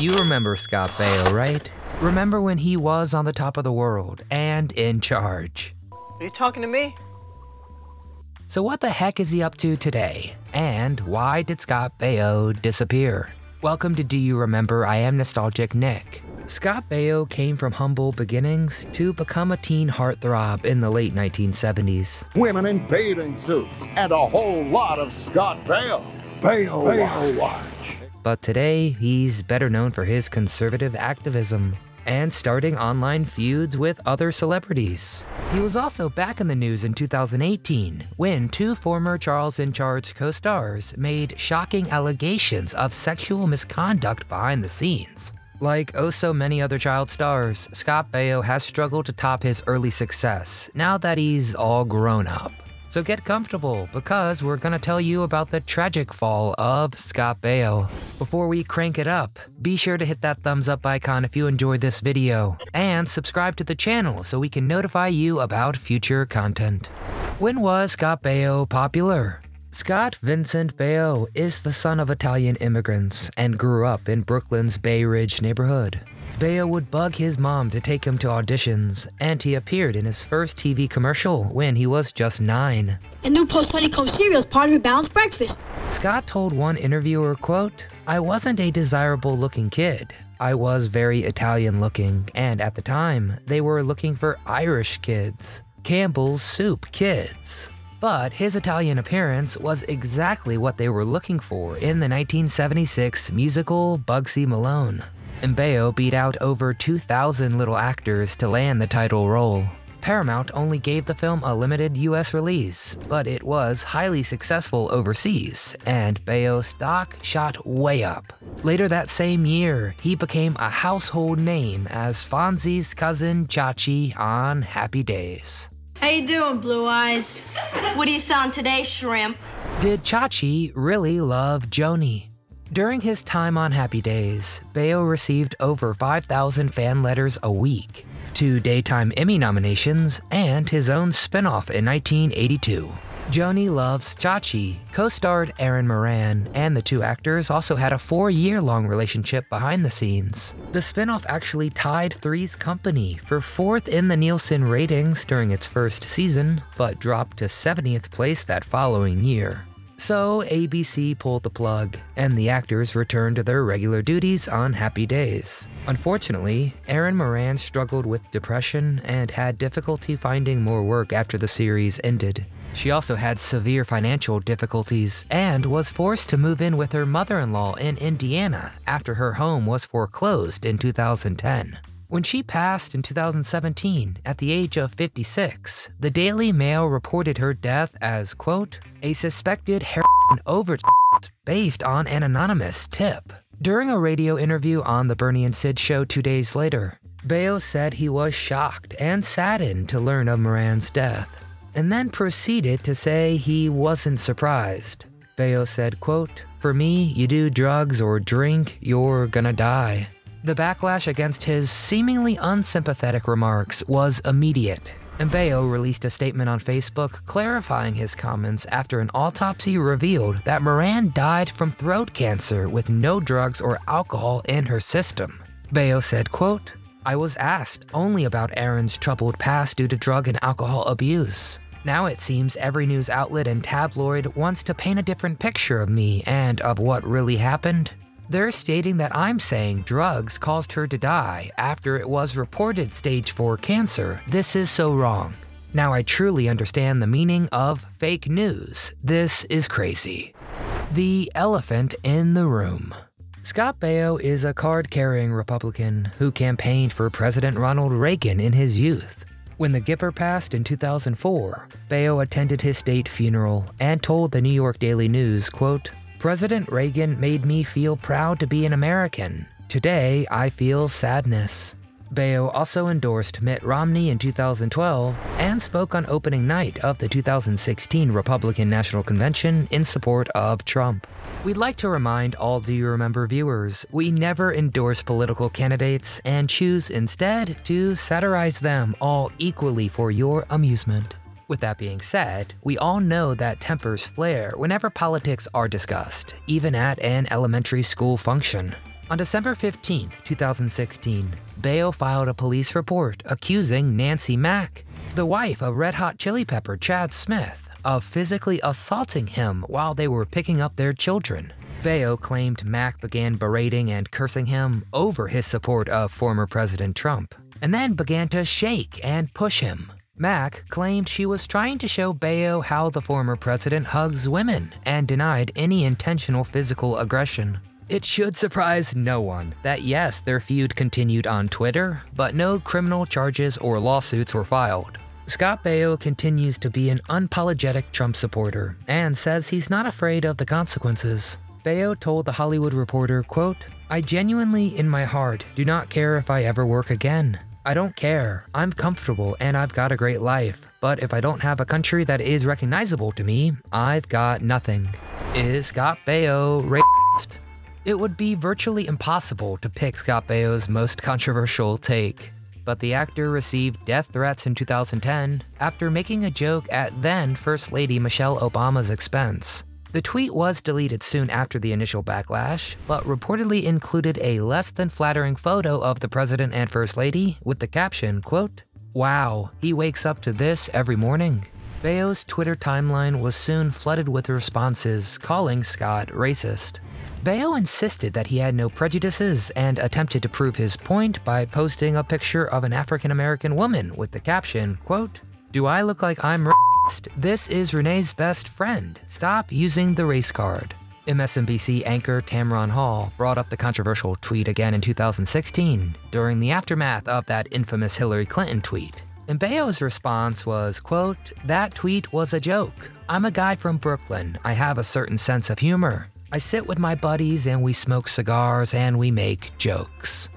You remember Scott Baio, right? Remember when he was on the top of the world and in charge? Are you talking to me? So what the heck is he up to today? And why did Scott Baio disappear? Welcome to Do You Remember? I am Nostalgic Nick. Scott Baio came from humble beginnings to become a teen heartthrob in the late 1970s. Women in bathing suits and a whole lot of Scott Baio. Baio, Baio Watch. But today, he's better known for his conservative activism and starting online feuds with other celebrities. He was also back in the news in 2018 when two former Charles in Charge co stars made shocking allegations of sexual misconduct behind the scenes. Like oh so many other child stars, Scott Baio has struggled to top his early success now that he's all grown up. So get comfortable because we're gonna tell you about the tragic fall of Scott Baio. Before we crank it up, be sure to hit that thumbs up icon if you enjoyed this video, and subscribe to the channel so we can notify you about future content. When was Scott Baio popular? Scott Vincent Baio is the son of Italian immigrants and grew up in Brooklyn's Bay Ridge neighborhood. Baio would bug his mom to take him to auditions, and he appeared in his first TV commercial when he was just nine. A new post honeycomb cereal is part of your balanced breakfast. Scott told one interviewer, quote, I wasn't a desirable looking kid. I was very Italian looking, and at the time, they were looking for Irish kids. Campbell's Soup kids. But his Italian appearance was exactly what they were looking for in the 1976 musical Bugsy Malone. Baio beat out over 2,000 little actors to land the title role. Paramount only gave the film a limited US release, but it was highly successful overseas, and Baio's stock shot way up. Later that same year, he became a household name as Fonzie's cousin Chachi on Happy Days. How you doing, Blue Eyes? What are you selling today, shrimp? Did Chachi really love Joni? During his time on Happy Days, Baio received over 5,000 fan letters a week, two Daytime Emmy nominations, and his own spin-off in 1982. Joni Loves Chachi co-starred Erin Moran, and the two actors also had a four-year-long relationship behind the scenes. The spin-off actually tied Three's Company for fourth in the Nielsen ratings during its first season, but dropped to 70th place that following year. So ABC pulled the plug, and the actors returned to their regular duties on Happy Days. Unfortunately, Erin Moran struggled with depression and had difficulty finding more work after the series ended. She also had severe financial difficulties and was forced to move in with her mother in law in Indiana after her home was foreclosed in 2010. When she passed in 2017 at the age of 56, the Daily Mail reported her death as, quote, a suspected heroin overdose based on an anonymous tip. During a radio interview on The Bernie and Sid show two days later, Baio said he was shocked and saddened to learn of Moran's death, and then proceeded to say he wasn't surprised. Baio said, quote, For me, you do drugs or drink, you're gonna die. The backlash against his seemingly unsympathetic remarks was immediate, Baio released a statement on Facebook clarifying his comments after an autopsy revealed that Moran died from throat cancer with no drugs or alcohol in her system. Baio said, quote, I was asked only about Erin's troubled past due to drug and alcohol abuse. Now it seems every news outlet and tabloid wants to paint a different picture of me and of what really happened. They're stating that I'm saying drugs caused her to die after it was reported stage 4 cancer. This is so wrong. Now I truly understand the meaning of fake news. This is crazy. The elephant in the room. Scott Baio is a card carrying Republican who campaigned for President Ronald Reagan in his youth. When the Gipper passed in 2004, Baio attended his state funeral and told the New York Daily News, quote, President Reagan made me feel proud to be an American. Today, I feel sadness. Baio also endorsed Mitt Romney in 2012 and spoke on opening night of the 2016 Republican National Convention in support of Trump. We'd like to remind all Do You Remember viewers, we never endorse political candidates and choose instead to satirize them all equally for your amusement. With that being said, we all know that tempers flare whenever politics are discussed, even at an elementary school function. On December 15, 2016, Baio filed a police report accusing Nancy Mack, the wife of Red Hot Chili Pepper Chad Smith, of physically assaulting him while they were picking up their children. Baio claimed Mack began berating and cursing him over his support of former President Trump, and then began to shake and push him. Mack claimed she was trying to show Baio how the former president hugs women and denied any intentional physical aggression. It should surprise no one that yes, their feud continued on Twitter, but no criminal charges or lawsuits were filed. Scott Baio continues to be an unapologetic Trump supporter and says he's not afraid of the consequences. Baio told The Hollywood Reporter, quote, I genuinely, in my heart, do not care if I ever work again. I don't care. I'm comfortable and I've got a great life. But if I don't have a country that is recognizable to me, I've got nothing. Is Scott Baio racist? It would be virtually impossible to pick Scott Baio's most controversial take. But the actor received death threats in 2010 after making a joke at then First Lady Michelle Obama's expense. The tweet was deleted soon after the initial backlash, but reportedly included a less than flattering photo of the president and first lady with the caption, quote, Wow, he wakes up to this every morning. Baio's Twitter timeline was soon flooded with responses calling Scott racist. Baio insisted that he had no prejudices and attempted to prove his point by posting a picture of an African American woman with the caption, quote, Do I look like I'm this is Renee's best friend. Stop using the race card. MSNBC anchor Tamron Hall brought up the controversial tweet again in 2016 during the aftermath of that infamous Hillary Clinton tweet. And Baio's response was, quote, That tweet was a joke. I'm a guy from Brooklyn. I have a certain sense of humor. I sit with my buddies and we smoke cigars and we make jokes.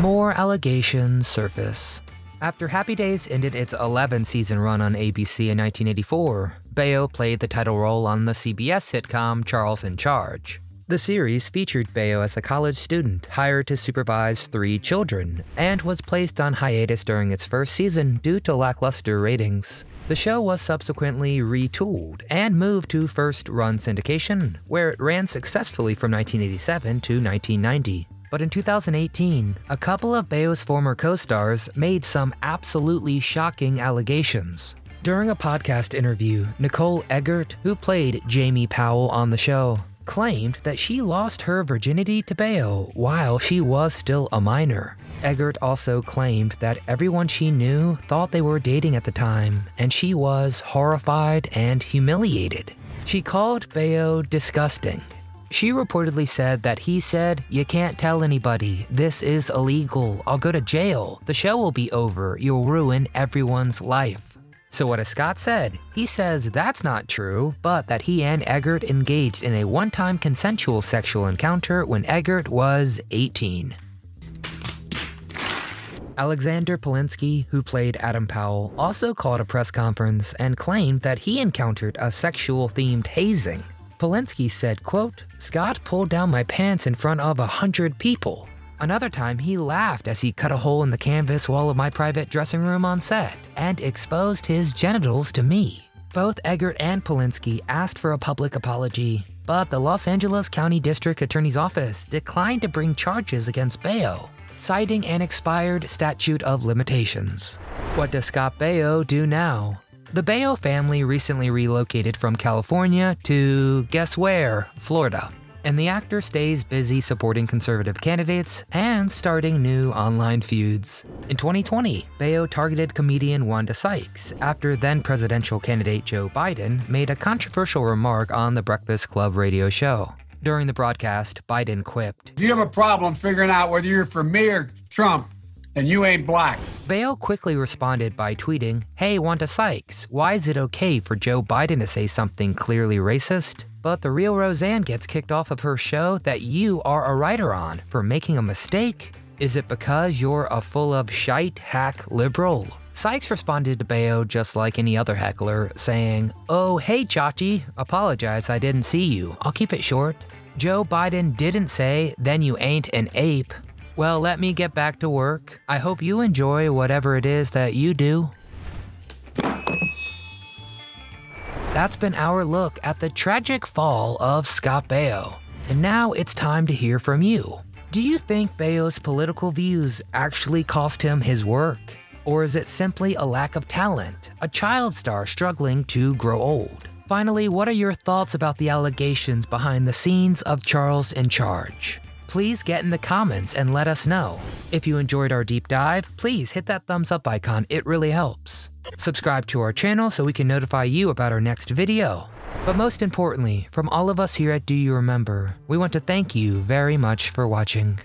More allegations surface. After Happy Days ended its 11 season run on ABC in 1984, Baio played the title role on the CBS sitcom Charles in Charge. The series featured Baio as a college student hired to supervise three children, and was placed on hiatus during its first season due to lackluster ratings. The show was subsequently retooled and moved to first run syndication, where it ran successfully from 1987 to 1990. But in 2018, a couple of Baio's former co stars made some absolutely shocking allegations. During a podcast interview, Nicole Eggert, who played Jamie Powell on the show, claimed that she lost her virginity to Baio while she was still a minor. Eggert also claimed that everyone she knew thought they were dating at the time, and she was horrified and humiliated. She called Baio disgusting she reportedly said that he said, You can't tell anybody. This is illegal. I'll go to jail. The show will be over. You'll ruin everyone's life. So, what has Scott said? He says that's not true, but that he and Eggert engaged in a one time consensual sexual encounter when Eggert was 18. Alexander Polinsky, who played Adam Powell, also called a press conference and claimed that he encountered a sexual themed hazing Polinsky said, quote, Scott pulled down my pants in front of a hundred people. Another time, he laughed as he cut a hole in the canvas wall of my private dressing room on set and exposed his genitals to me. Both Eggert and Polinsky asked for a public apology, but the Los Angeles County District Attorney's Office declined to bring charges against Baio, citing an expired statute of limitations. What does Scott Baio do now? The Baio family recently relocated from California to guess where? Florida. And the actor stays busy supporting conservative candidates and starting new online feuds. In 2020, Baio targeted comedian Wanda Sykes after then presidential candidate Joe Biden made a controversial remark on the Breakfast Club radio show. During the broadcast, Biden quipped, If you have a problem figuring out whether you're for me or Trump, and you ain't black. Baio quickly responded by tweeting, Hey, Wanda Sykes, why is it okay for Joe Biden to say something clearly racist? But the real Roseanne gets kicked off of her show that you are a writer on for making a mistake? Is it because you're a full of shite hack liberal? Sykes responded to Baio just like any other heckler, saying, Oh, hey, Chachi, apologize I didn't see you. I'll keep it short. Joe Biden didn't say, then you ain't an ape. Well, let me get back to work. I hope you enjoy whatever it is that you do. That's been our look at the tragic fall of Scott Baio. And now it's time to hear from you. Do you think Baio's political views actually cost him his work? Or is it simply a lack of talent, a child star struggling to grow old? Finally, what are your thoughts about the allegations behind the scenes of Charles in Charge? Please get in the comments and let us know. If you enjoyed our deep dive, please hit that thumbs up icon, it really helps. Subscribe to our channel so we can notify you about our next video. But most importantly, from all of us here at Do You Remember, we want to thank you very much for watching.